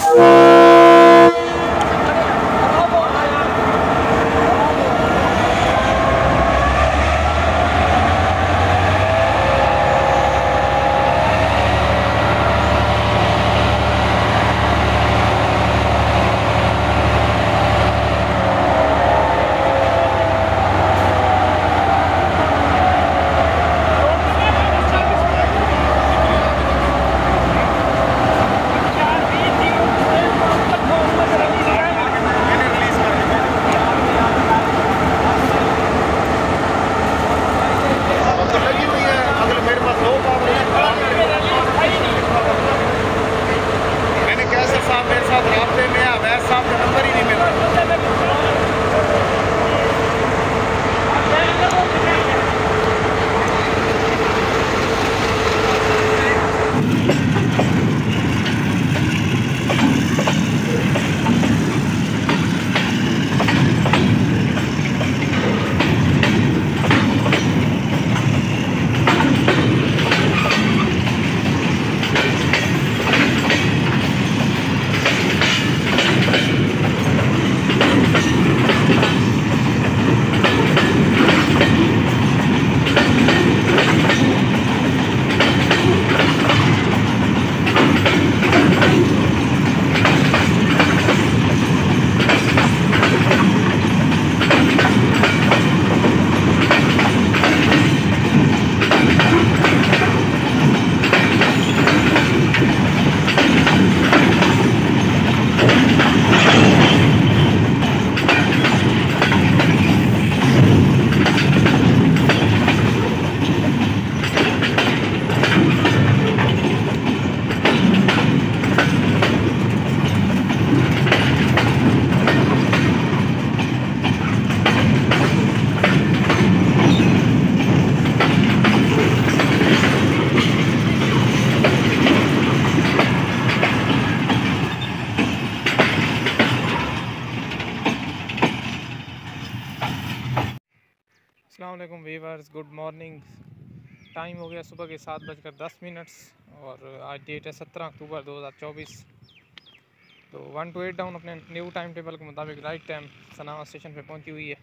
तो अल्लाम viewers good morning. Time हो गया सुबह के सात बजकर दस मिनट्स और आज डेट है सत्रह अक्टूबर 2024 तो वन टू एट डाउन अपने न्यू टाइम टेबल के मुताबिक राइट टाइम सनावा स्टेशन पे पहुँची हुई है।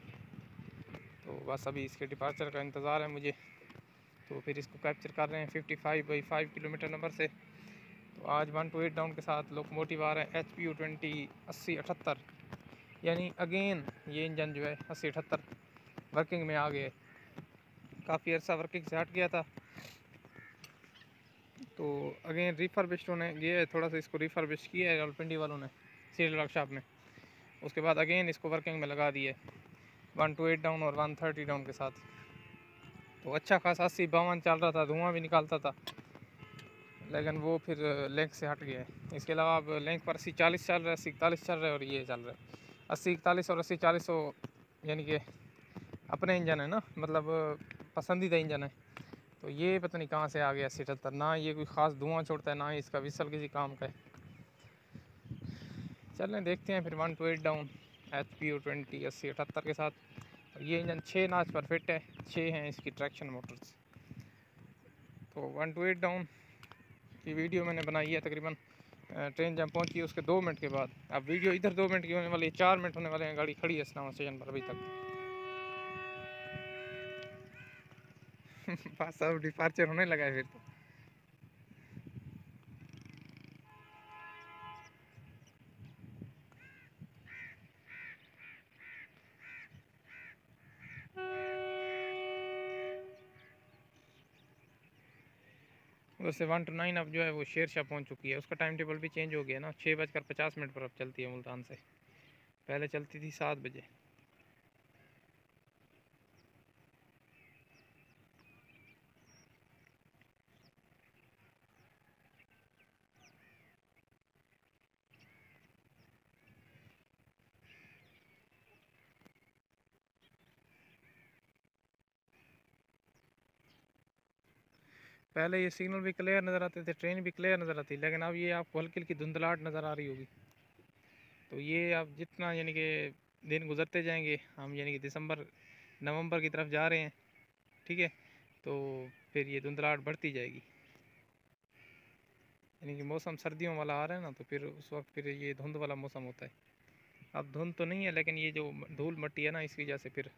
तो बस अभी इसके डिपार्चर का इंतज़ार है मुझे। तो फिर इसको कैप्चर कर रहे हैं fifty five by five kilometre number से। तो आज वन टू एट डाउन के साथ लोकोमोटिव आ रहे हैं एच पी यू ट्वेंटी अस्सी अठहत्तर। यानी अगेन ये इंजन जो है अस्सी अठहत्तर। वर्किंग में आ गए। काफ़ी अर्सा वर्किंग से हट गया था। तो अगेन रिफर्बिश्ड ने ये है, थोड़ा सा इसको रिफर्बिश किया है रावलपिंडी वालों ने, सीरियल वर्कशॉप में। उसके बाद अगेन इसको वर्किंग में लगा दिए। वन टू एट डाउन और वन थर्टी डाउन के साथ। तो अच्छा खासा अस्सी बावन चल रहा था, धुआँ भी निकालता था। लेकिन वो फिर लेंथ से हट गया है। इसके अलावा अब लेंथ पर अस्सी चालीस चल रहा है, अस्सी इकतालीस चल रहा है और ये चल रहा है। अस्सी इकतालीस और अस्सी चालीस तो यानी कि अपने इंजन है ना मतलब पसंदीदा इंजन है तो ये पता नहीं कहाँ से आ गया अस्सी अठहत्तर ना ये कोई ख़ास धुआँ छोड़ता है, ना ही इसका विसल किसी काम का है। चलें, देखते हैं फिर one two eight down H P O twenty अस्सी, अठहत्तर के साथ। ये इंजन छः नाच पर फिट है, छः हैं इसकी ट्रैक्शन मोटर्स तो वन टू एट डाउन की वीडियो मैंने बनाई है तकरीबन ट्रेन जब पहुँची उसके दो मिनट के बाद। अब वीडियो इधर दो मिनट की होने वाली है, चार मिनट होने वाले हैं, गाड़ी खड़ी है इस्लामा स्टेशन पर अभी तक। बस अब डिपार्चर होने लगा है फिर तो। वन टू नाइन अब जो है वो शेर शाह पहुँच चुकी है। उसका टाइम टेबल भी चेंज हो गया ना। छः बजकर पचास मिनट पर अब चलती है मुल्तान से। पहले चलती थी सात बजे। पहले ये सिग्नल भी क्लियर नज़र आते थे ट्रेन भी क्लियर नज़र आती, लेकिन अब ये आपको हल्की हल्की धुंधलाहट नज़र आ रही होगी। तो ये आप जितना यानी कि दिन गुजरते जाएँगे, हम यानी कि दिसंबर, नवंबर की तरफ़ जा रहे हैं, ठीक है? तो फिर ये धुंधलाहट बढ़ती जाएगी। यानी कि मौसम सर्दियों वाला आ रहा है ना तो फिर उस वक्त फिर ये धुंध वाला मौसम होता है। अब धुंध तो नहीं है, लेकिन ये जो धूल मट्टी है ना, इसकी वजह से फिर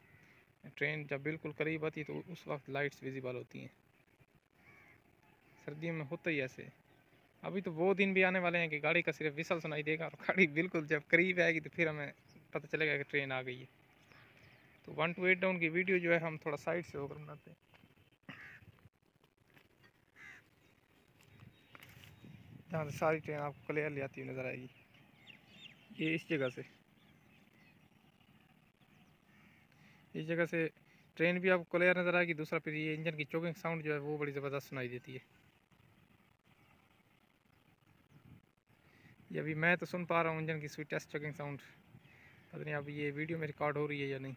ट्रेन जब बिल्कुल करीब आती है तो उस वक्त लाइट्स विजिबल होती हैं। सर्दियों में होता ही ऐसे। अभी तो वो दिन भी आने वाले हैं कि गाड़ी का सिर्फ़ विसल सुनाई देगा और गाड़ी बिल्कुल जब करीब आएगी तो फिर हमें पता चलेगा कि ट्रेन आ गई है। तो वन टू एट डाउन की वीडियो जो है हम थोड़ा साइड से होकर बनाते हैं। जहाँ से सारी ट्रेन आपको क्लियरली आती हुई नज़र आएगी। ये इस जगह से। इस जगह से ट्रेन भी आपको क्लियर नज़र आएगी, दूसरा फिर ये इंजन की चोकिंग साउंड जो है वो बड़ी ज़बरदस्त सुनाई देती है। ये अभी मैं तो सुन पा रहा हूँ इंजन की स्वीट टेस्ट चेकिंग साउंड। पता नहीं अब ये वीडियो में रिकॉर्ड हो रही है या नहीं।